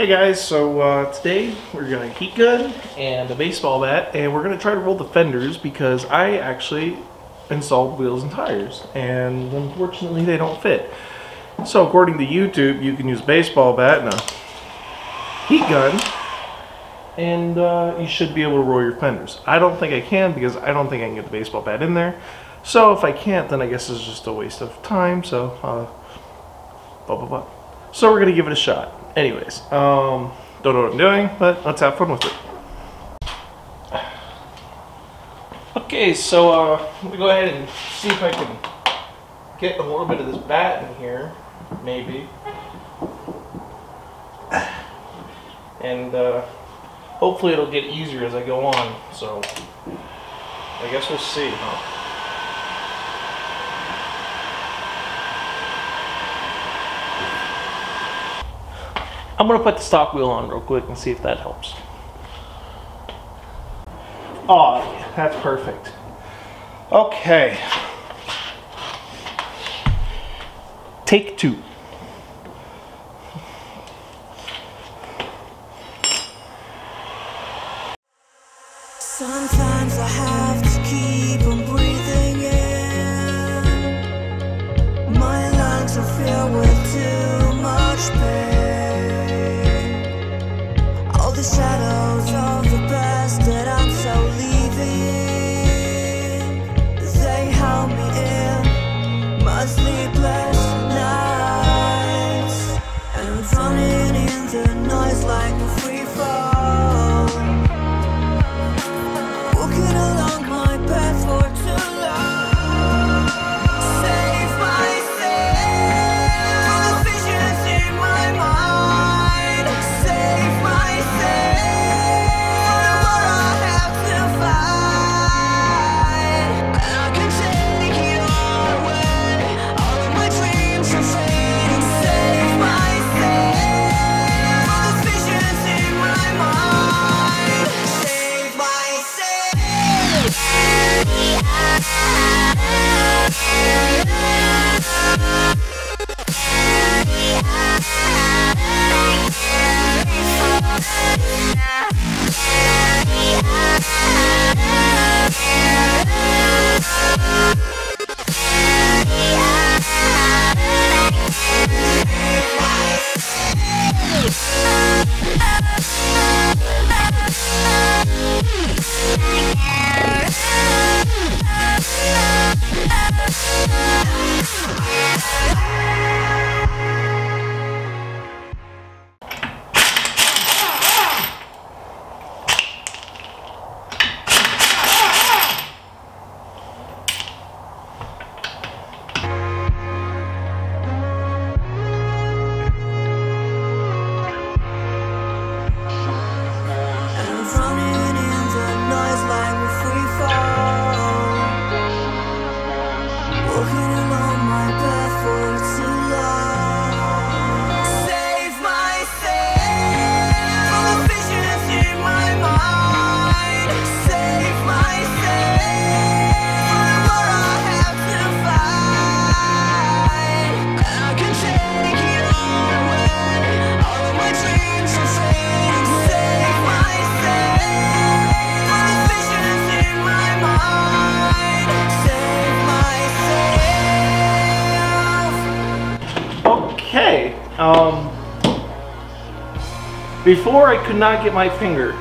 Hey guys, so uh, today we're gonna heat gun and a baseball bat, and we're gonna try to roll the fenders because I actually installed wheels and tires, and unfortunately they don't fit. So according to YouTube, you can use a baseball bat and a heat gun, and uh, you should be able to roll your fenders. I don't think I can because I don't think I can get the baseball bat in there. So if I can't, then I guess it's just a waste of time. So uh, blah blah blah. So we're gonna give it a shot. Anyways, um, don't know what I'm doing, but let's have fun with it. Okay, so uh, I'm gonna go ahead and see if I can get a little bit of this bat in here, maybe. And uh, hopefully it'll get easier as I go on, so I guess we'll see, huh? I'm gonna put the stock wheel on real quick and see if that helps. Oh, that's perfect. Okay. Take two. Sometimes I have to keep on breathing in. My lungs are filled with too the noise like a free fall. Before I could not get my finger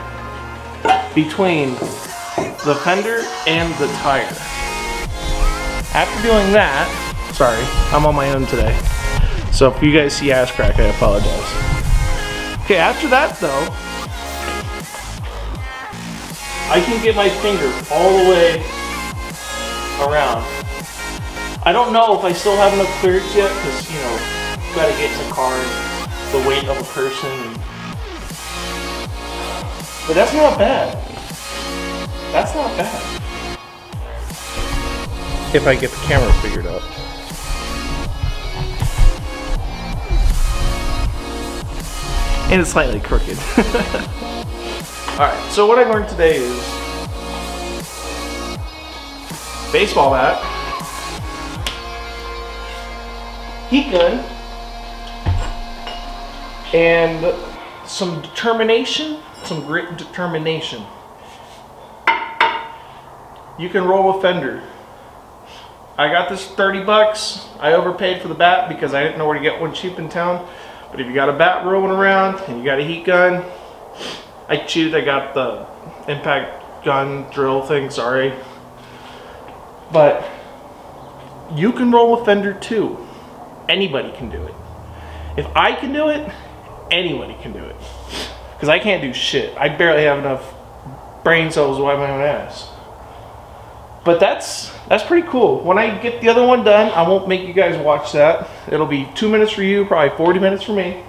between the fender and the tire. After doing that, sorry, I'm on my own today. So if you guys see ass crack, I apologize. Okay, after that though, I can get my finger all the way around. I don't know if I still have enough clearance yet, because, you know, gotta get in the car, the weight of a person. And- But that's not bad. That's not bad. If I get the camera figured out. And it's slightly crooked. Alright, so what I learned today is baseball bat, heat gun, and some determination, some grit and determination. You can roll a Fender. I got this 30 bucks. I overpaid for the bat because I didn't know where to get one cheap in town. But if you got a bat rolling around and you got a heat gun, I cheated. I got the impact gun drill thing, sorry. But you can roll a Fender too. Anybody can do it. If I can do it, anybody can do it. Because I can't do shit. I barely have enough brain cells to wipe my own ass. But that's that's pretty cool. When I get the other one done, I won't make you guys watch that. It'll be two minutes for you, probably 40 minutes for me.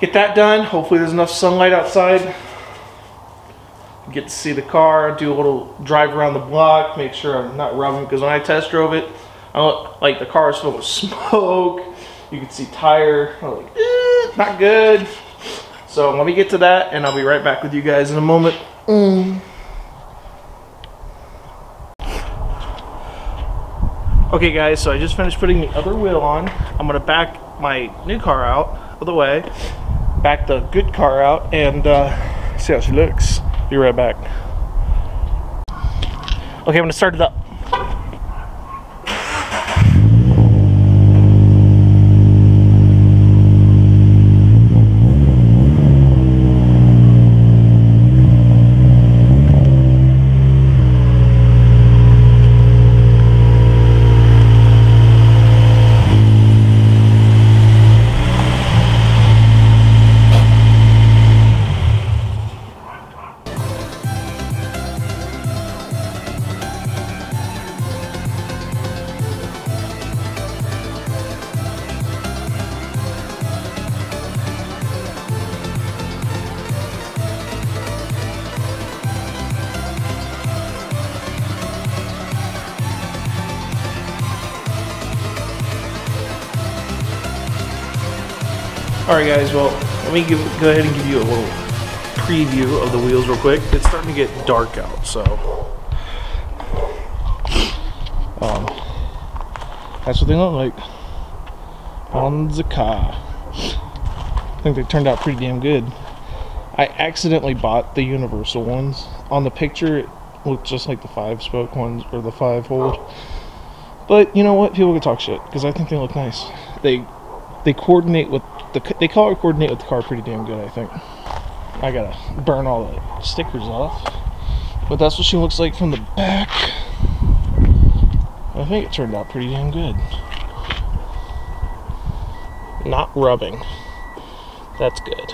Get that done. Hopefully there's enough sunlight outside. Get to see the car, do a little drive around the block, make sure I'm not rubbing because when I test drove it, I look like the car is filled with smoke. You can see tire. I'm like, eh, not good. So let me get to that and I'll be right back with you guys in a moment. Mm. Okay guys, so I just finished putting the other wheel on. I'm gonna back my new car out of the way, back the good car out, and uh, see how she looks. Be right back. Okay, I'm gonna start it up. All right, guys. Well, let me give, go ahead and give you a little preview of the wheels real quick. It's starting to get dark out, so um, that's what they look like on the car. I think they turned out pretty damn good. I accidentally bought the universal ones. On the picture, it looked just like the five spoke ones or the five hold. But you know what? People can talk shit because I think they look nice. They they coordinate with the they color coordinate with the car pretty damn good. I think. I gotta burn all the stickers off, but that's what she looks like from the back. I think it turned out pretty damn good. Not rubbing. That's good.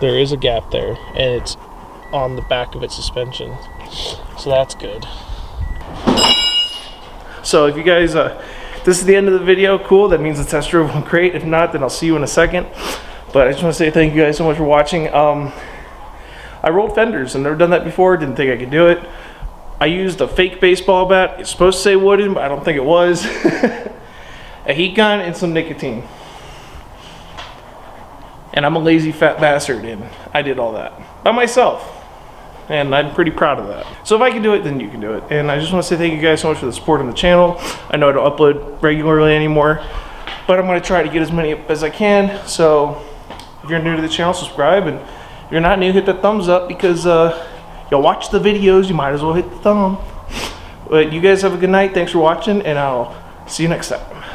There is a gap there, and it's on the back of its suspension, so that's good. So if you guys, uh, this is the end of the video, cool. That means the test drove went great. If not, then I'll see you in a second. But I just want to say thank you guys so much for watching. Um, I rolled fenders. I've never done that before. Didn't think I could do it. I used a fake baseball bat. It's supposed to say wooden, but I don't think it was. a heat gun and some nicotine. And I'm a lazy fat bastard, and I did all that by myself and I'm pretty proud of that. So if I can do it, then you can do it. And I just want to say thank you guys so much for the support on the channel. I know I don't upload regularly anymore, but I'm going to try to get as many up as I can. So if you're new to the channel, subscribe, and if you're not new, hit that thumbs up because uh, you'll watch the videos, you might as well hit the thumb. But you guys have a good night. Thanks for watching, and I'll see you next time.